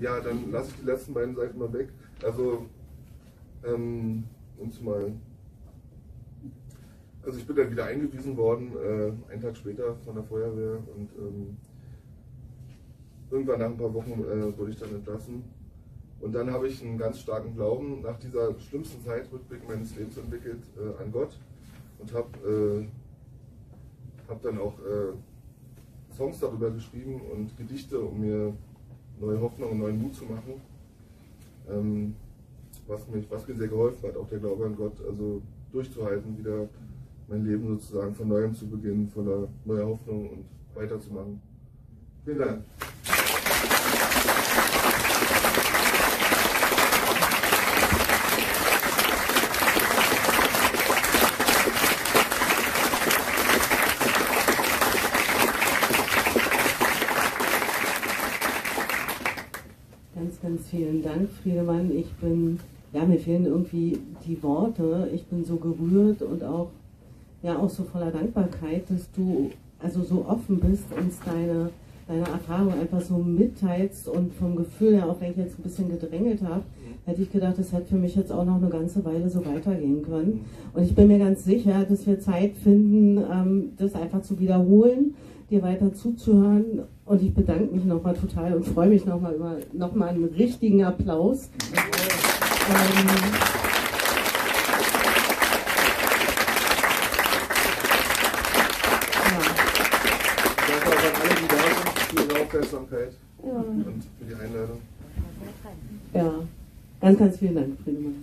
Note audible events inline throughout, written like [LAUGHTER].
ja, dann lasse ich die letzten beiden Seiten mal weg. Also, ähm, uns mal. Also ich bin dann wieder eingewiesen worden, äh, einen Tag später von der Feuerwehr und ähm, irgendwann nach ein paar Wochen äh, wurde ich dann entlassen. Und dann habe ich einen ganz starken Glauben nach dieser schlimmsten Zeit, Rückblick meines Lebens entwickelt, äh, an Gott und habe äh, hab dann auch äh, Songs darüber geschrieben und Gedichte, um mir neue Hoffnung und neuen Mut zu machen. Ähm, was, mich, was mir sehr geholfen hat, auch der Glaube an Gott, also durchzuhalten, wieder mein Leben sozusagen von neuem zu beginnen, voller neuer Hoffnung und weiterzumachen. Vielen Dank. Ganz vielen Dank, Friedemann. Ich bin, ja, mir fehlen irgendwie die Worte. Ich bin so gerührt und auch, ja, auch so voller Dankbarkeit, dass du also so offen bist, uns deine, deine Erfahrung einfach so mitteilst und vom Gefühl her, auch wenn ich jetzt ein bisschen gedrängelt habe, hätte ich gedacht, das hätte für mich jetzt auch noch eine ganze Weile so weitergehen können. Und ich bin mir ganz sicher, dass wir Zeit finden, ähm, das einfach zu wiederholen dir weiter zuzuhören. Und ich bedanke mich nochmal total und freue mich nochmal über nochmal einen richtigen Applaus. Ähm, Danke auch an alle, die da sind, für Ihre Aufmerksamkeit ja. und für die Einladung. Ja, ganz, ganz vielen Dank, Friedemann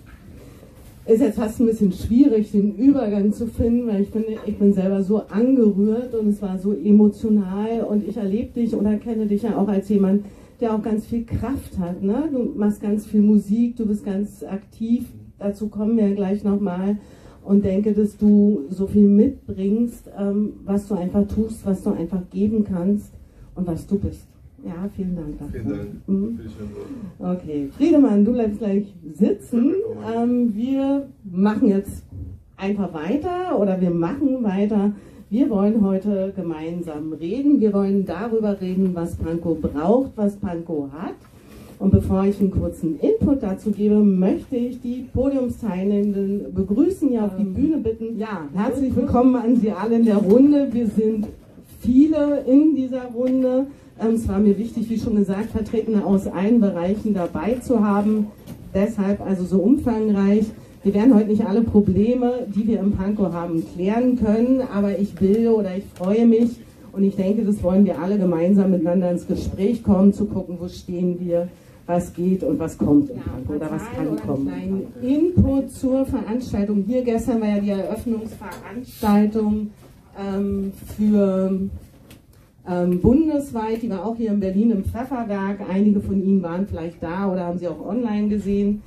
ist jetzt fast ein bisschen schwierig, den Übergang zu finden, weil ich finde, ich bin selber so angerührt und es war so emotional und ich erlebe dich und erkenne dich ja auch als jemand, der auch ganz viel Kraft hat. Ne? Du machst ganz viel Musik, du bist ganz aktiv, dazu kommen wir gleich nochmal und denke, dass du so viel mitbringst, ähm, was du einfach tust, was du einfach geben kannst und was du bist. Ja, vielen Dank dafür. Vielen Dank. Mhm. Okay, Friedemann, du bleibst gleich sitzen. Ähm, wir machen jetzt einfach weiter oder wir machen weiter. Wir wollen heute gemeinsam reden. Wir wollen darüber reden, was Pankow braucht, was Pankow hat. Und bevor ich einen kurzen Input dazu gebe, möchte ich die Podiumsteilnehmenden begrüßen, hier auf die ähm, Bühne bitten. Ja, herzlich willkommen an Sie alle in der Runde. Wir sind viele in dieser Runde. Ähm, es war mir wichtig, wie schon gesagt, Vertretene aus allen Bereichen dabei zu haben. Deshalb also so umfangreich. Wir werden heute nicht alle Probleme, die wir im Pankow haben, klären können, aber ich will oder ich freue mich und ich denke, das wollen wir alle gemeinsam miteinander ins Gespräch kommen, zu gucken, wo stehen wir, was geht und was kommt im Pankow oder was kann kommen. Ein Input zur Veranstaltung. Hier gestern war ja die Eröffnungsveranstaltung ähm, für ähm, bundesweit, die war auch hier in Berlin im Pfefferwerk. Einige von Ihnen waren vielleicht da oder haben sie auch online gesehen.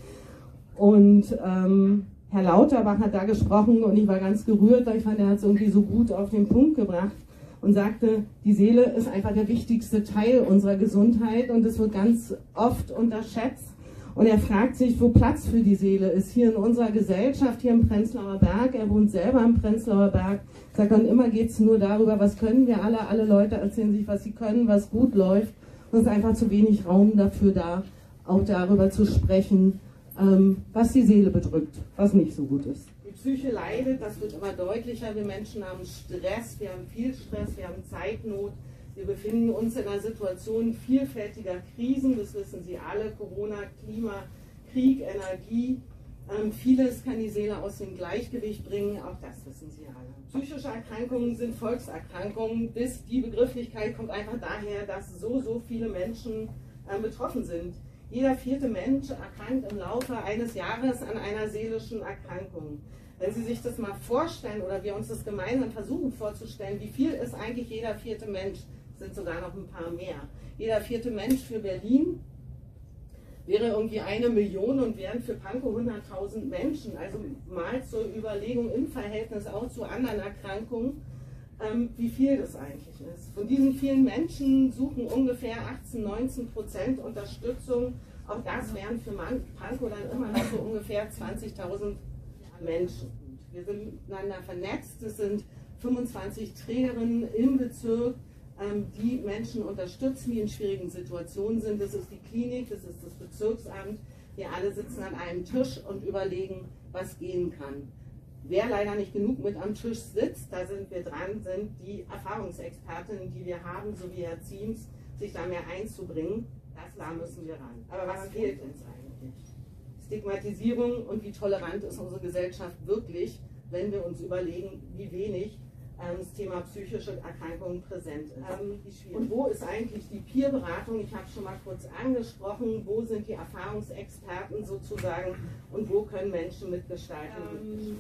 Und ähm, Herr Lauterbach hat da gesprochen und ich war ganz gerührt, weil ich fand, er hat es irgendwie so gut auf den Punkt gebracht und sagte, die Seele ist einfach der wichtigste Teil unserer Gesundheit und es wird ganz oft unterschätzt. Und er fragt sich, wo Platz für die Seele ist. Hier in unserer Gesellschaft, hier im Prenzlauer Berg, er wohnt selber im Prenzlauer Berg, sagt dann immer geht es nur darüber, was können wir alle, alle Leute erzählen sich, was sie können, was gut läuft. Und es ist einfach zu wenig Raum dafür da, auch darüber zu sprechen, ähm, was die Seele bedrückt, was nicht so gut ist. Die Psyche leidet, das wird immer deutlicher. Wir Menschen haben Stress, wir haben viel Stress, wir haben Zeitnot. Wir befinden uns in einer Situation vielfältiger Krisen, das wissen Sie alle, Corona, Klima, Krieg, Energie. Ähm, vieles kann die Seele aus dem Gleichgewicht bringen, auch das wissen Sie alle. Psychische Erkrankungen sind Volkserkrankungen. Das, die Begrifflichkeit kommt einfach daher, dass so, so viele Menschen äh, betroffen sind. Jeder vierte Mensch erkrankt im Laufe eines Jahres an einer seelischen Erkrankung. Wenn Sie sich das mal vorstellen oder wir uns das gemeinsam versuchen vorzustellen, wie viel ist eigentlich jeder vierte Mensch? Sind sogar noch ein paar mehr. Jeder vierte Mensch für Berlin wäre irgendwie eine Million und wären für Pankow 100.000 Menschen. Also mal zur Überlegung im Verhältnis auch zu anderen Erkrankungen, ähm, wie viel das eigentlich ist. Von diesen vielen Menschen suchen ungefähr 18, 19 Prozent Unterstützung. Auch das wären für Pankow dann immer noch so ungefähr 20.000 Menschen. Wir sind miteinander vernetzt. Es sind 25 Trägerinnen im Bezirk die Menschen unterstützen, die in schwierigen Situationen sind. Das ist die Klinik, das ist das Bezirksamt. Wir alle sitzen an einem Tisch und überlegen, was gehen kann. Wer leider nicht genug mit am Tisch sitzt, da sind wir dran, sind die Erfahrungsexpertinnen, die wir haben, sowie Herr Ziems, sich da mehr einzubringen. Das da müssen wir ran. Aber was fehlt uns eigentlich? Stigmatisierung und wie tolerant ist unsere Gesellschaft wirklich, wenn wir uns überlegen, wie wenig ähm, das Thema psychische Erkrankungen präsent ist. Ähm, und wo ist eigentlich die Peerberatung? Ich habe schon mal kurz angesprochen, wo sind die Erfahrungsexperten sozusagen und wo können Menschen mitgestalten? Ähm,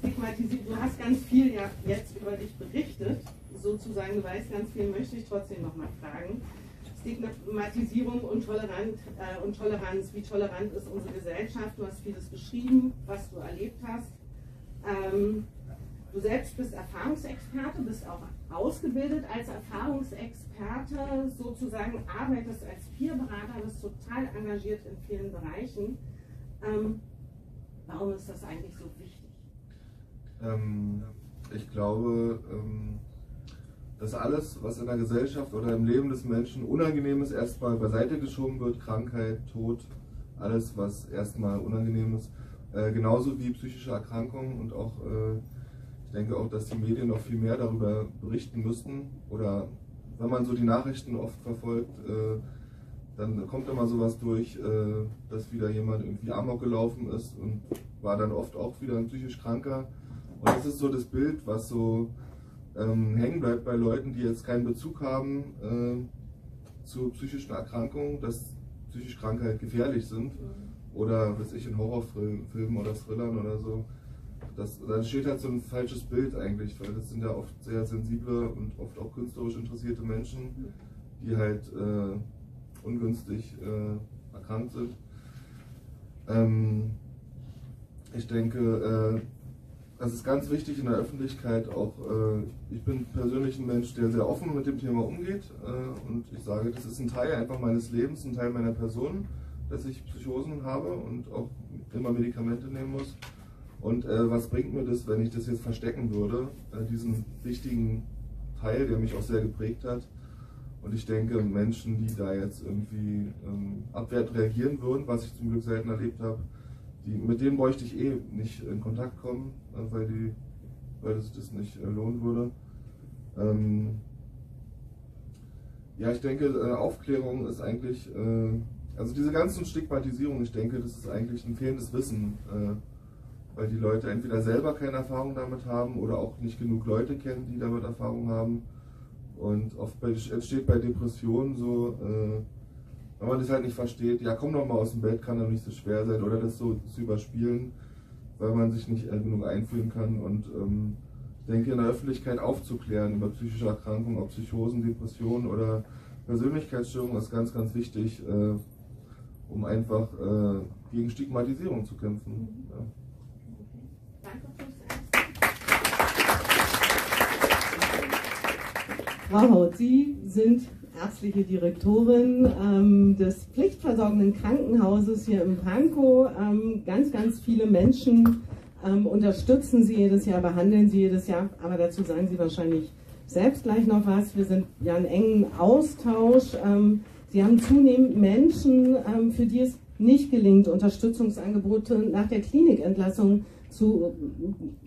stigmatisiert, du hast ganz viel ja jetzt über dich berichtet, sozusagen, du weißt ganz viel, möchte ich trotzdem noch mal fragen. Stigmatisierung und, Tolerant, äh, und Toleranz, wie tolerant ist unsere Gesellschaft? Du hast vieles beschrieben, was du erlebt hast. Ähm, du selbst bist Erfahrungsexperte, bist auch ausgebildet als Erfahrungsexperte, sozusagen arbeitest als Peerberater, bist total engagiert in vielen Bereichen. Ähm, warum ist das eigentlich so wichtig? Ähm, ich glaube, ähm, dass alles, was in der Gesellschaft oder im Leben des Menschen unangenehm ist, erstmal beiseite geschoben wird, Krankheit, Tod, alles, was erstmal unangenehm ist, äh, genauso wie psychische Erkrankungen und auch, äh, ich denke auch, dass die Medien noch viel mehr darüber berichten müssten oder wenn man so die Nachrichten oft verfolgt, äh, dann kommt immer sowas durch, äh, dass wieder jemand irgendwie Amok gelaufen ist und war dann oft auch wieder ein psychisch Kranker. Und das ist so das Bild, was so ähm, hängen bleibt bei Leuten, die jetzt keinen Bezug haben äh, zu psychischen Erkrankungen, dass psychische Krankheit gefährlich sind. Oder was ich in Horrorfilmen oder Thrillern oder so. Das, da entsteht halt so ein falsches Bild eigentlich, weil das sind ja oft sehr sensible und oft auch künstlerisch interessierte Menschen, die halt äh, ungünstig äh, erkrankt sind. Ähm, ich denke, äh, das ist ganz wichtig in der Öffentlichkeit auch. Äh, ich bin persönlich ein Mensch, der sehr offen mit dem Thema umgeht äh, und ich sage, das ist ein Teil einfach meines Lebens, ein Teil meiner Person, dass ich Psychosen habe und auch immer Medikamente nehmen muss. Und äh, was bringt mir das, wenn ich das jetzt verstecken würde, äh, diesen wichtigen Teil, der mich auch sehr geprägt hat. Und ich denke, Menschen, die da jetzt irgendwie ähm, abwehrt reagieren würden, was ich zum Glück selten erlebt habe, mit denen bräuchte ich eh nicht in Kontakt kommen, äh, weil, die, weil es das nicht äh, lohnen würde. Ähm, ja, ich denke, äh, Aufklärung ist eigentlich, äh, also diese ganzen Stigmatisierungen, ich denke, das ist eigentlich ein fehlendes Wissen, weil die Leute entweder selber keine Erfahrung damit haben oder auch nicht genug Leute kennen, die damit Erfahrung haben. Und oft entsteht bei Depressionen so, äh, wenn man das halt nicht versteht, ja komm doch mal aus dem Bett, kann doch nicht so schwer sein oder das so zu überspielen, weil man sich nicht genug einfühlen kann und ähm, ich denke in der Öffentlichkeit aufzuklären über psychische Erkrankungen, ob Psychosen, Depressionen oder Persönlichkeitsstörungen ist ganz, ganz wichtig, äh, um einfach äh, gegen Stigmatisierung zu kämpfen. Ja. Frau Haut, Sie sind ärztliche Direktorin ähm, des pflichtversorgenden Krankenhauses hier in Pankow. Ähm, ganz, ganz viele Menschen ähm, unterstützen Sie jedes Jahr, behandeln Sie jedes Jahr, aber dazu sagen Sie wahrscheinlich selbst gleich noch was. Wir sind ja in engen Austausch. Ähm, Sie haben zunehmend Menschen, ähm, für die es nicht gelingt, Unterstützungsangebote nach der Klinikentlassung zu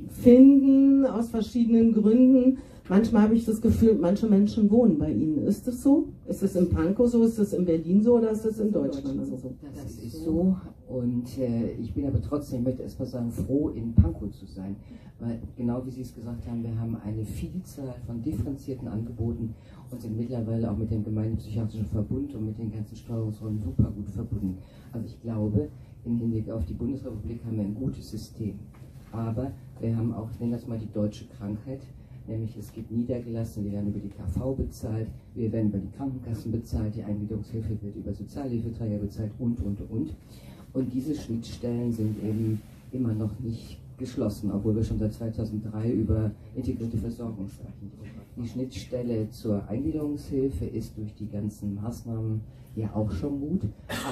finden, aus verschiedenen Gründen. Manchmal habe ich das Gefühl, manche Menschen wohnen bei Ihnen. Ist das so? Ist es in Pankow so? Ist es in Berlin so? Oder ist es in Deutschland so? Das ist so. Und äh, ich bin aber trotzdem, ich möchte erst mal sagen, froh, in Pankow zu sein. Weil genau wie Sie es gesagt haben, wir haben eine Vielzahl von differenzierten Angeboten und sind mittlerweile auch mit dem Gemeindepsychiatrischen Verbund und mit den ganzen Steuerungsrollen super gut verbunden. Also ich glaube, im Hinblick auf die Bundesrepublik haben wir ein gutes System. Aber wir haben auch, ich nenne das mal die deutsche Krankheit, nämlich es gibt Niedergelassene, die werden über die KV bezahlt, wir werden über die Krankenkassen bezahlt, die Eingliederungshilfe wird über Sozialhilfeträger bezahlt und, und, und. Und diese Schnittstellen sind eben immer noch nicht geschlossen, obwohl wir schon seit 2003 über integrierte Versorgung sprechen. Die Schnittstelle zur Eingliederungshilfe ist durch die ganzen Maßnahmen ja auch schon gut,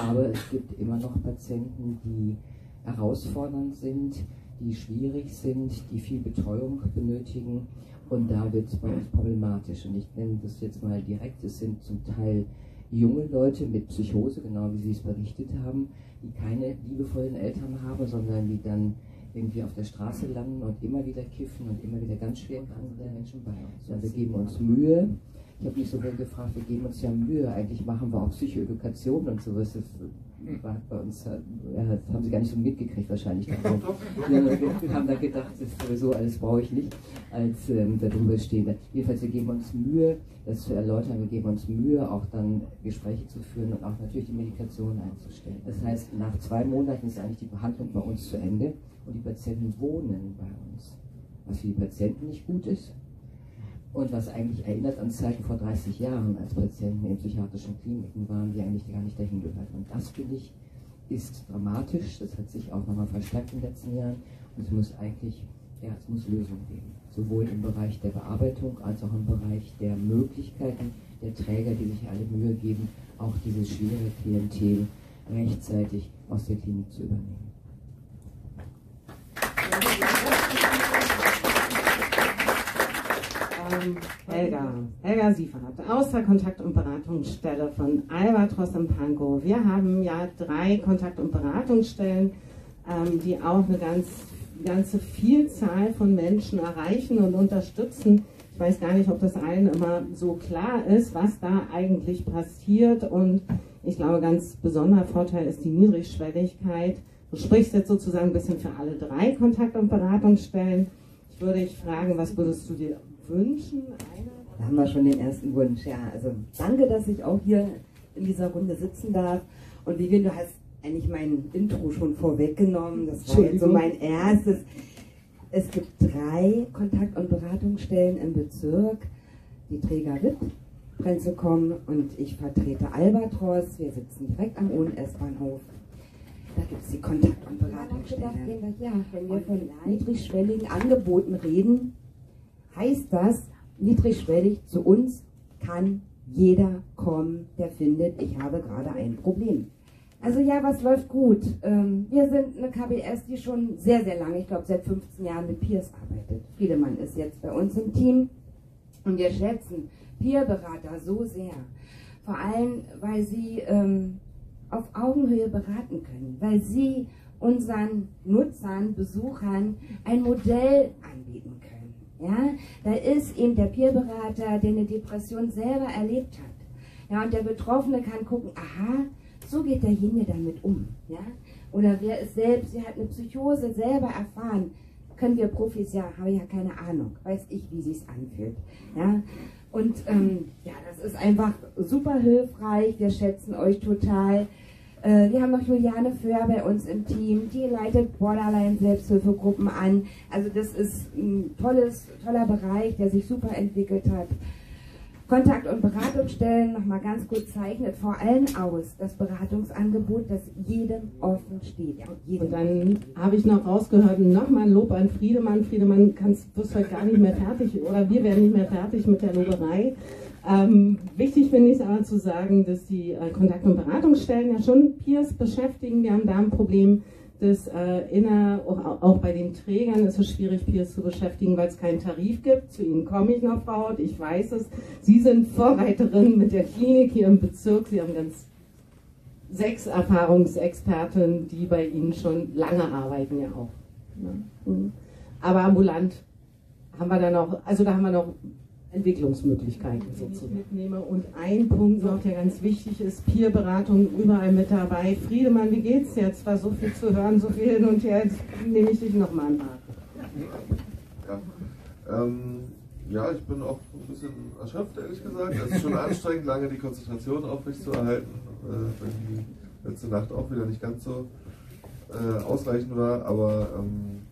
aber es gibt immer noch Patienten, die herausfordernd sind, die schwierig sind, die viel Betreuung benötigen. Und da wird es bei uns problematisch. Und ich nenne das jetzt mal direkt. Es sind zum Teil junge Leute mit Psychose, genau wie Sie es berichtet haben, die keine liebevollen Eltern haben, sondern die dann irgendwie auf der Straße landen und immer wieder kiffen und immer wieder ganz schwer kranke Menschen bei uns. Und wir geben uns Mühe. Ich habe mich sogar gefragt, wir geben uns ja Mühe. Eigentlich machen wir auch Psychoedukation und sowas. Das war bei uns, ja, haben sie gar nicht so mitgekriegt wahrscheinlich. [LAUGHS] Also, wir haben da gedacht, das ist sowieso alles brauche ich nicht, als ähm, darüber stehen. Jedenfalls, wir geben uns Mühe, das zu erläutern. Wir geben uns Mühe, auch dann Gespräche zu führen und auch natürlich die Medikation einzustellen. Das heißt, nach zwei Monaten ist eigentlich die Behandlung bei uns zu Ende und die Patienten wohnen bei uns. Was für die Patienten nicht gut ist und was eigentlich erinnert an Zeiten vor 30 Jahren, als Patienten in psychiatrischen Kliniken waren, die eigentlich gar nicht dahin gehören. Und das finde ich ist dramatisch. Das hat sich auch nochmal verstärkt in den letzten Jahren. Und es muss eigentlich, ja, es muss Lösungen geben. Sowohl im Bereich der Bearbeitung als auch im Bereich der Möglichkeiten der Träger, die sich alle Mühe geben, auch dieses schwere Klientel rechtzeitig aus der Klinik zu übernehmen. Ähm, Helga, Helga Siefert aus der Kontakt- und Beratungsstelle von Albatros in Pankow. Wir haben ja drei Kontakt- und Beratungsstellen, ähm, die auch eine ganz, ganze Vielzahl von Menschen erreichen und unterstützen. Ich weiß gar nicht, ob das allen immer so klar ist, was da eigentlich passiert. Und ich glaube, ganz besonderer Vorteil ist die Niedrigschwelligkeit. Du sprichst jetzt sozusagen ein bisschen für alle drei Kontakt- und Beratungsstellen. Ich würde dich fragen, was würdest du dir wünschen? Da haben wir schon den ersten Wunsch, ja. Also danke, dass ich auch hier in dieser Runde sitzen darf. Und Vivian, du hast eigentlich mein Intro schon vorweggenommen. Das war jetzt so mein erstes. Es gibt drei Kontakt- und Beratungsstellen im Bezirk. Die Träger WIP, Prenzlkommen und ich vertrete Albatros. Wir sitzen direkt am ONS-Bahnhof. Da gibt es die Kontakt- und Beratungsstelle. Ja, wenn wir von niedrigschwelligen Angeboten reden, heißt das, niedrigschwellig zu uns kann jeder kommen, der findet, ich habe gerade ein Problem. Also ja, was läuft gut? Ähm, wir sind eine KBS, die schon sehr, sehr lange, ich glaube seit 15 Jahren mit Peers arbeitet. Friedemann ist jetzt bei uns im Team und wir schätzen Peerberater so sehr. Vor allem, weil sie ähm, auf Augenhöhe beraten können, weil sie unseren Nutzern, Besuchern ein Modell anbieten. Ja, da ist eben der Peerberater, der eine Depression selber erlebt hat. Ja, und der Betroffene kann gucken, aha, so geht derjenige damit um. Ja? Oder wer ist selbst, wer hat eine Psychose selber erfahren, können wir Profis, ja, habe ich ja keine Ahnung, weiß ich, wie sich's anfühlt. Ja? Und ähm, ja, das ist einfach super hilfreich, wir schätzen euch total. Äh, wir haben noch Juliane Föhr bei uns im Team, die leitet Borderline-Selbsthilfegruppen an. Also das ist ein tolles, toller Bereich, der sich super entwickelt hat. Kontakt- und Beratungsstellen nochmal ganz gut zeichnet vor allem aus das Beratungsangebot, das jedem offen steht. Jedem. Und dann habe ich noch rausgehört, nochmal Lob an Friedemann. Friedemann, kannst, wirst heute gar nicht mehr fertig oder wir werden nicht mehr fertig mit der Loberei. Ähm, wichtig finde ich es aber zu sagen, dass die äh, Kontakt- und Beratungsstellen ja schon Peers beschäftigen. Wir haben da ein Problem, dass äh, inner, auch, auch, bei den Trägern ist es schwierig, Peers zu beschäftigen, weil es keinen Tarif gibt. Zu Ihnen komme ich noch, Frau Haut, ich weiß es. Sie sind Vorreiterin mit der Klinik hier im Bezirk. Sie haben ganz sechs Erfahrungsexperten, die bei Ihnen schon lange arbeiten, ja auch. Ja. Mhm. Aber ambulant haben wir da noch, also da haben wir noch Entwicklungsmöglichkeiten sozusagen. Mitnehme. Und ein Punkt noch, der ganz wichtig ist, Peerberatung überall mit dabei. Friedemann, wie geht's jetzt? War so viel zu hören, so viel hin und her. Jetzt nehme ich dich nochmal an. Ja. Ähm, ja, ich bin auch ein bisschen erschöpft, ehrlich gesagt. Es ist schon anstrengend, lange die Konzentration aufrechtzuerhalten, äh, wenn die letzte Nacht auch wieder nicht ganz so äh, ausreichend war. Aber ähm,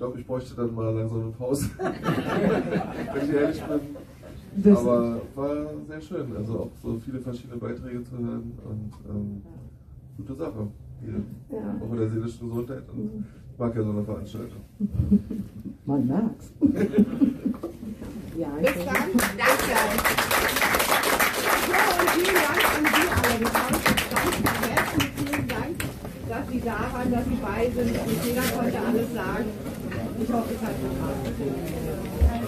glaube, ich bräuchte dann mal langsam eine Pause. [LAUGHS] Wenn ich ehrlich bin. Das Aber war sehr schön, also auch so viele verschiedene Beiträge zu hören und ähm, gute Sache. Hier. Ja. Auch mit der seelischen Gesundheit. Und ich mag ja so eine Veranstaltung. [LAUGHS] Man merkt's. ja, Bis dann. Danke. Ja, und vielen Dank an Sie alle. Wir haben es ganz vergessen. Vielen Dank, dass Sie da waren, dass Sie bei sind. Nicht jeder konnte alles sagen. ขอบคุณครับ